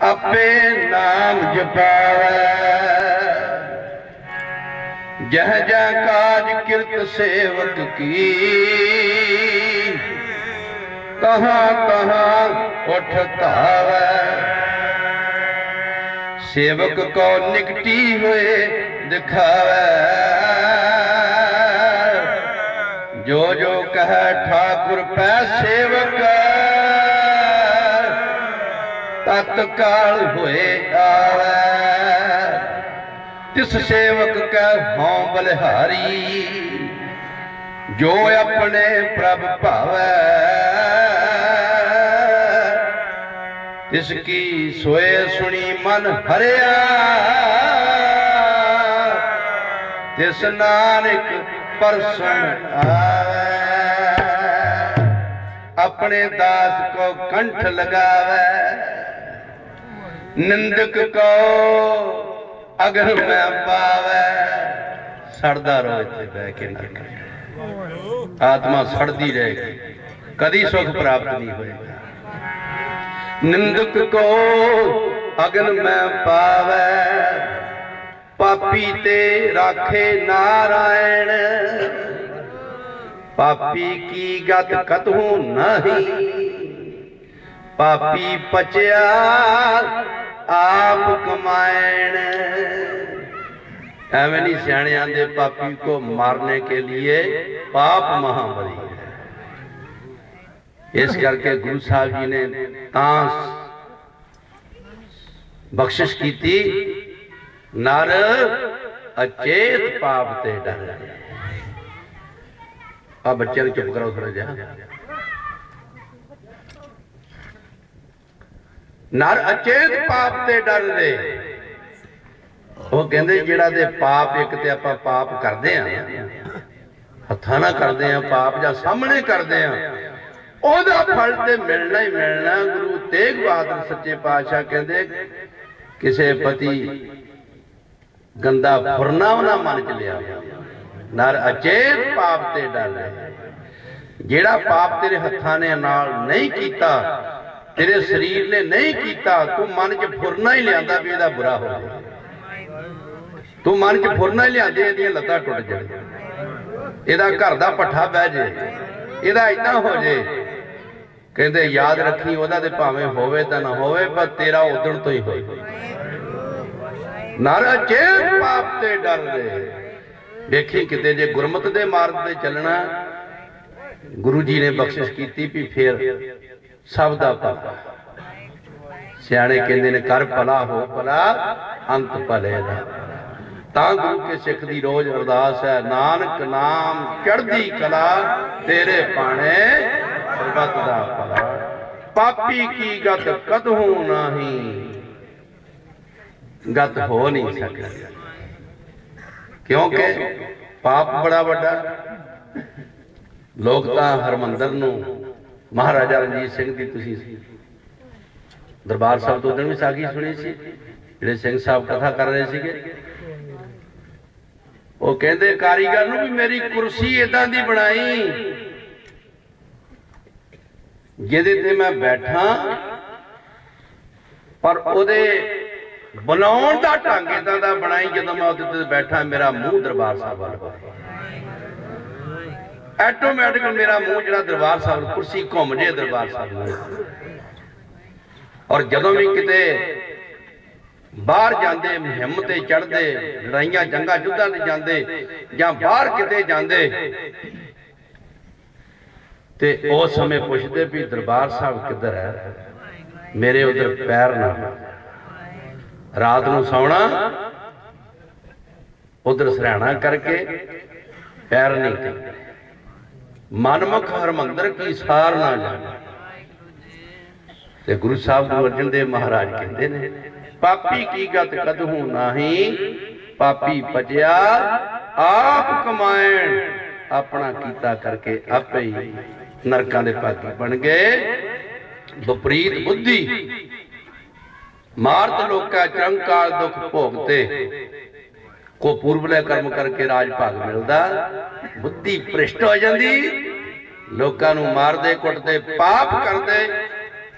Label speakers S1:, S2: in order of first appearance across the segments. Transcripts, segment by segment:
S1: ਆਪੇ ਨਾਮ ਜਪਾਵੇ ਜਹ ਜਹ ਕਾਜ ਕਿਰਤ ਸੇਵਕ ਕੀ। ਕਹਾਂ ਕਹਾਂ ਉਠ ਧਾਵੇ। ਸੇਵਕ ਕੋ ਨਿਕਟੀ ਹੋਏ ਦਿਖਾਵੇ। ਜੋ ਜੋ ਕਹੈ ਠਾਕੁਰ ਪੈ ਸੇਵਕ। ਤਤਕਾਲ ਹੋਏ ਆਵੇ। ਤਿਸ ਸੇਵਕ ਕੈ ਹਉ ਬਲਿਹਾਰੀ, ਜੋ ਆਪਣੇ ਪ੍ਰਭ ਭਾਵੈ। ਤਿਸ ਕੀ ਸੋਏ ਸੁਣੀ ਮਨ ਹਰਿਆ। ਤਿਸ ਨਾਨਕ ਪਰਸਨ ਆਵੇ। ਆਪਣੇ ਦਾਸ ਕੋ ਕੰਠ ਲਗਾਵੇ। ਨਿੰਦਕ ਕੋ ਅਗਰ ਮੈਂ ਪਾਵੇ, ਸੜਦਾ ਰੋ ਇੱਥੇ ਬਹਿ ਕੇ ਨਰਕ ਆਤਮਾ ਸੜਦੀ ਰਹੇਗੀ ਕਦੀ ਸੁਖ ਪ੍ਰਾਪਤ ਨਹੀਂ ਹੋਏਗਾ। ਨਿੰਦਕ ਕੋ ਅਗਨ ਮੈਂ ਪਾਵੇ, ਪਾਪੀ ਤੇ ਰਾਖੇ ਨਾਰਾਇਣ। ਪਾਪੀ ਕੀ ਗਤ ਕਤਹੂ ਨਹੀਂ, ਪਾਪੀ ਪਚਿਆ ਆਪ ਕਮਾਇਣ। ਐਵੇਂ ਨਹੀਂ ਸਿਆਣੇ ਆਂਦੇ ਪਾਪੀ ਕੋ ਮਾਰਨੇ ਕੇ लिए ਪਾਪ ਮਹਾਬਲੀ ਹੈ। ਇਸ ਕਰਕੇ ਗੁਰੂ ਸਾਹਿਬ ਜੀ ਨੇ ਤਾਂ ਬਖਸ਼ਿਸ਼ ਕੀਤੀ, ਨਰ ਅਚੇਤ ਪਾਪ ਤੇ ਡਰ। ਆ ਬੱਚਿਆਂ ਨੂੰ ਚੁੱਪ ਕਰਾਓ ਥੋੜਾ ਜਿਹਾ। ਨਰ ਅਚੇਤ ਪਾਪ ਤੇ ਡਰਦੇ ਉਹ ਕਹਿੰਦੇ ਜਿਹੜਾ ਦੇ ਪਾਪ ਇੱਕ ਤੇ ਆਪਾਂ ਪਾਪ ਕਰਦੇ ਆ, ਹੱਥਾਂ ਨਾਲ ਕਰਦੇ ਆ, ਪਾਪ ਜਾਂ ਸਾਹਮਣੇ ਕਰਦੇ ਆ, ਉਹਦਾ ਫਲ ਤੇ ਮਿਲਣਾ ਹੀ ਮਿਲਣਾ। ਗੁਰੂ ਤੇਗ ਬਹਾਦਰ ਸੱਚੇ ਪਾਤਸ਼ਾਹ ਕਹਿੰਦੇ, ਕਿਸੇ ਪਤੀ ਗੰਦਾ ਫੁਰਨਾ ਉਹਨਾਂ ਮਨ ਚ ਲਿਆ। ਨਰ ਅਚੇਤ ਪਾਪ ਤੇ ਡਰਦੇ ਜਿਹੜਾ ਪਾਪ ਤੇਰੇ ਹੱਥਾਂ ਨੇ ਨਾਲ ਨਹੀਂ ਕੀਤਾ ਤੇਰੇ ਸਰੀਰ ਨੇ ਨਹੀਂ ਕੀਤਾ, ਤੂੰ ਮਨ 'ਚ ਫੁਰਨਾ ਹੀ ਲਿਆਂਦਾ ਵੀ ਇਹਦਾ ਬੁਰਾ ਹੋ ਜਾਏ ਤੂੰ ਮਨ 'ਚ ਫੁਰਨਾ ਹੀ ਲਿਆਂਦੇ, ਇਹਦੀਆਂ ਲੱਤਾਂ ਟੁੱਟ ਜਾਣ ਇਹਦਾ ਘਰ ਦਾ ਪੱਠਾ ਬਹਿ ਜੇ, ਇਹਦਾ ਇਦਾਂ ਹੋ ਜੇ, ਕਹਿੰਦੇ ਯਾਦ ਰੱਖੀ ਉਹਦਾ ਤੇ ਭਾਵੇਂ ਹੋਵੇ ਤਾਂ ਨਾ ਹੋਵੇ, ਪਰ ਤੇਰਾ ਉਦਣ ਤੋਂ ਹੀ ਹੋਏ। ਨਰ ਅਚੇਤ ਪਾਪ ਤੇ ਡਰਦੇ ਵੇਖੀ ਕਿਤੇ ਜੇ ਗੁਰਮਤ ਦੇ ਮਾਰਗ ਤੇ ਚੱਲਣਾ, ਗੁਰੂ ਜੀ ਨੇ ਬਖਸ਼ਿਸ਼ ਕੀਤੀ ਵੀ ਫੇਰ ਸਭ ਦਾ ਭਲਾ ਸਿਆਣੇ ਕਹਿੰਦੇ ਨੇ, ਕਰ ਭਲਾ ਹੋ ਭਲਾ, ਅੰਤ ਭਲੇ ਦਾ। ਤਾਂ ਗੁਰੂ ਕੇ ਸਿੱਖ ਦੀ ਰੋਜ਼ ਅਰਦਾਸ ਹੈ, ਨਾਨਕ ਨਾਮ ਚੜ੍ਹਦੀ ਕਲਾ, ਤੇਰੇ ਪਾਣੇ ਸਰਬਤ ਦਾ ਭਲਾ। ਪਾਪੀ ਕੀ ਗਤ ਕਦਹੂ ਨਹੀਂ? ਗਤ ਹੋ ਨਹੀਂ ਸਕਦਾ। ਕਿਉਂਕਿ ਪਾਪ ਬੜਾ ਵੱਡਾ। ਲੋਕ ਤਾਂ ਹਰਮੰਦਰ ਨੂੰ ਮਹਾਰਾਜਾ ਰਣਜੀਤ ਸਿੰਘ ਦੀ ਤੁਸੀਂ ਦਰਬਾਰ ਸਾਹਿਬ ਤੋਂ ਦਿਨ ਵੀ ਸਾਗੀ ਸੁਣੀ ਸੀ, ਜਿਹੜੇ ਸਿੰਘ ਸਾਹਿਬ ਕਥਾ ਕਰ ਰਹੇ ਸੀਗੇ। ਉਹ ਕਹਿੰਦੇ, ਕਾਰੀਗਰ ਨੂੰ ਵੀ ਮੇਰੀ ਕੁਰਸੀ ਇਦਾਂ ਦੀ ਬਣਾਈ, ਜਿਹਦੇ ਤੇ ਮੈਂ ਬੈਠਾਂ, ਪਰ ਉਹਦੇ ਬਣਾਉਣ ਦਾ ਢੰਗ ਇਦਾਂ ਦਾ ਬਣਾਈ ਜਦੋਂ ਮੈਂ ਉਹਦੇ ਤੇ ਬੈਠਾ, ਮੇਰਾ ਮੂੰਹ ਦਰਬਾਰ ਸਾਹਿਬ ਵੱਲ। ਹੋਇਆ ਆਟੋਮੈਟਿਕ ਮੇਰਾ ਮੂੰਹ ਜਿਹੜਾ ਦਰਬਾਰ ਸਾਹਿਬ ਨੂੰ ਕੁਰਸੀ ਘੁੰਮ ਜੇ ਦਰਬਾਰ ਸਾਹਿਬ ਨੂੰ। ਔਰ ਜਦੋਂ ਵੀ ਕਿਤੇ ਬਾਹਰ ਜਾਂਦੇ ਮੁਹਿੰਮ ਤੇ ਚੜਦੇ ਲੜਾਈਆਂ ਜੰਗਾਂ ਜੁੱਧਾਂ ਤੇ ਜਾਂਦੇ ਜਾਂ ਬਾਹਰ ਕਿਤੇ ਜਾਂਦੇ, ਤੇ ਉਸ ਸਮੇਂ ਪੁੱਛਦੇ ਵੀ ਦਰਬਾਰ ਸਾਹਿਬ ਕਿੱਧਰ ਹੈ? ਮੇਰੇ ਉਧਰ ਪੈਰ ਨਾ ਰਾਤ ਨੂੰ ਸੌਣਾ, ਉਧਰ ਸਰਾਣਾ ਕਰਕੇ ਪੈਰ ਨਹੀਂ ਕਰਦੇ ਮਨਮੁਖ ਹਰਮੰਦਰ ਕੀ ਸਾਰ ਨਾ ਜਾਣੇ। ਤੇ ਗੁਰੂ ਸਾਹਿਬ ਗੁਰੂ ਅਰਜਨ ਦੇਵ ਮਹਾਰਾਜ ਕਹਿੰਦੇ ਨੇ, ਪਾਪੀ ਕੀ ਗਤ ਕਦਹੂ ਨਹੀਂ? ਪਾਪੀ ਭਜਿਆ ਆਪ ਕਮਾਇਣ। ਆਪਣਾ ਕੀਤਾ ਕਰਕੇ ਆਪੇ ਹੀ ਨਰਕਾਂ ਦੇ ਭਾਗੀ ਬਣ ਗਏ। ਵਿਪਰੀਤ ਬੁੱਧੀ, ਮਾਰਤ ਲੋਕਾ ਚੰਕਾਲ ਦੁਖ ਭੋਗਤੇ। ਕੋ ਪੂਰਬਲੇ ਕਰਮ ਕਰਕੇ ਰਾਜ ਭਾਗ ਮਿਲਦਾ, ਬੁੱਧੀ ਭ੍ਰਿਸ਼ਟ ਹੋ ਜਾਂਦੀ, ਲੋਕਾਂ ਨੂੰ ਮਾਰਦੇ, ਕੁੱਟਦੇ, ਪਾਪ ਕਰਦੇ।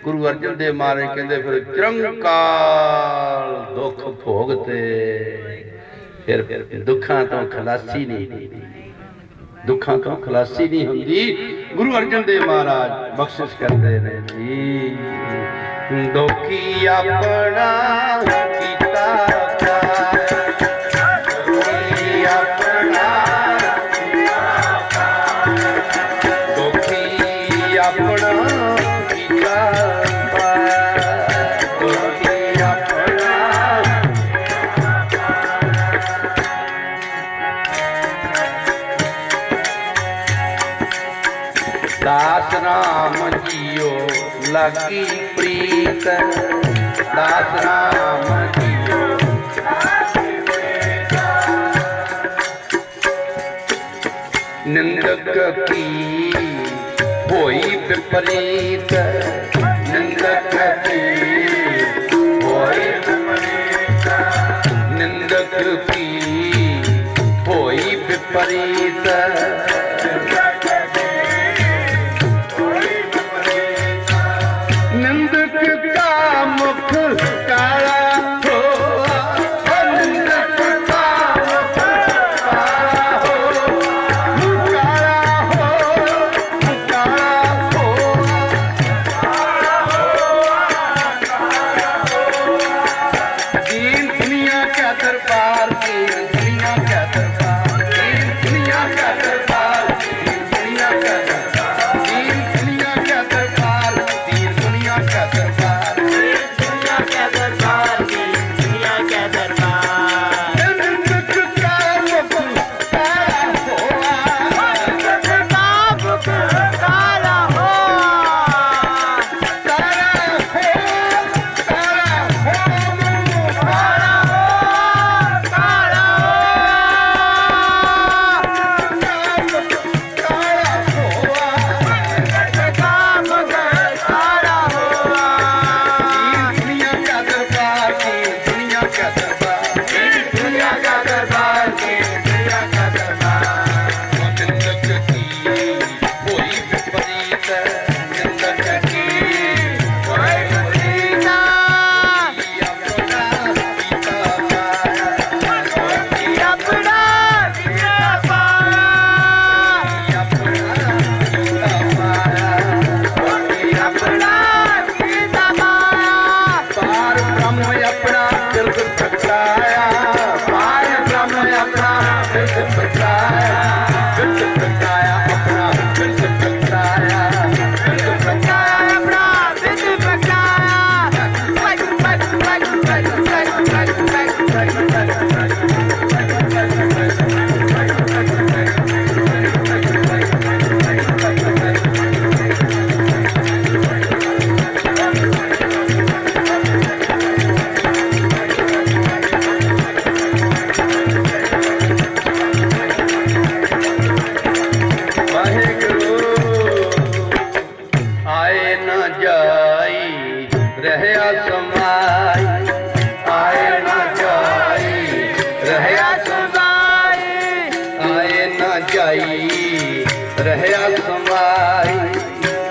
S1: ਗੁਰੂ ਅਰਜਨ ਦੇਵ ਮਹਾਰਾਜ ਕਹਿੰਦੇ, ਫਿਰ ਚਰੰਕਾਲ ਦੁੱਖ ਭੋਗਤੇ ਫਿਰ ਦੁੱਖਾਂ ਤੋਂ ਖਲਾਸੀ ਨਹੀਂ ਦੁੱਖਾਂ ਤੋਂ ਖਲਾਸੀ ਨਹੀਂ ਹੁੰਦੀ। ਗੁਰੂ ਅਰਜਨ ਦੇਵ ਮਹਾਰਾਜ ਬਖਸ਼ਿਸ਼ ਕਰਦੇ ਨੇ ਜੀ। ਦੁਖੀ ਆਪਣਾ ਕੀ ਦਾਸ ਰਾਮ ਜੀਓ ਲਾਗੀ ਪ੍ਰੀਤ। ਦਾਸ ਰਾਮ ਜੀਓ ਕੀ ਹੋਈ ਵਿਪਰੀਤ। ਨਿੰਦਕ ਆਈ ਰਹਿਆ ਸਮਾਈ,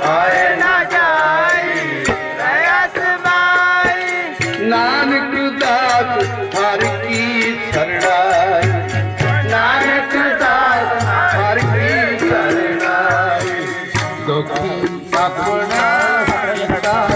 S1: ਆਏ ਨਾ ਜਾਈ, ਰਹਿਆ ਸਮਾਈ। ਨਾਨਕ ਦਾਸ ਹਰ ਕੀ ਸਰਣਾਈ ਨਾਨਕ ਦਾਸ ਹਰ ਕੀ ਸਰਣਾਈ ਦੁਖੀ ਆਪਣਾ ਹਟਾ